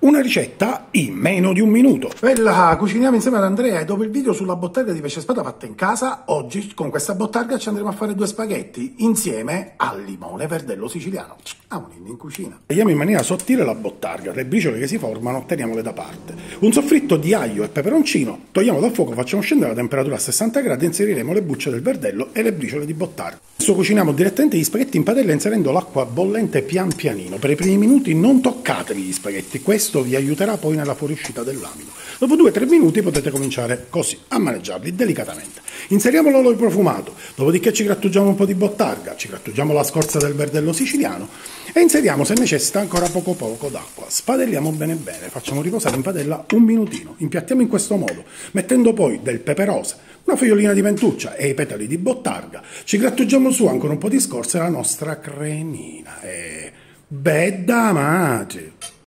Una ricetta in meno di un minuto. Bella, cuciniamo insieme ad Andrea e dopo il video sulla bottarga di pesce spada fatta in casa, oggi con questa bottarga ci andremo a fare due spaghetti insieme al limone verdello siciliano. Ah, un in cucina. Tagliamo in maniera sottile la bottarga, le briciole che si formano teniamole da parte. Un soffritto di aglio e peperoncino, togliamo dal fuoco, facciamo scendere la temperatura a 60 gradi e inseriremo le bucce del verdello e le briciole di bottarga. Adesso cuciniamo direttamente gli spaghetti in padella inserendo l'acqua bollente pian pianino. Per i primi minuti non toccatevi gli spaghetti, questo vi aiuterà poi nella fuoriuscita dell'amido. Dopo 2-3 minuti potete cominciare così a maneggiarli delicatamente. Inseriamo l'olio profumato, dopodiché ci grattugiamo un po' di bottarga, ci grattugiamo la scorza del verdello siciliano e inseriamo se necessita ancora poco poco d'acqua. Spadelliamo bene bene, facciamo riposare in padella un minutino, impiattiamo in questo modo, mettendo poi del pepe rosa, una fogliolina di mentuccia e i petali di bottarga, ci grattugiamo su ancora un po' di scorza e la nostra cremina. E... Bedda amati!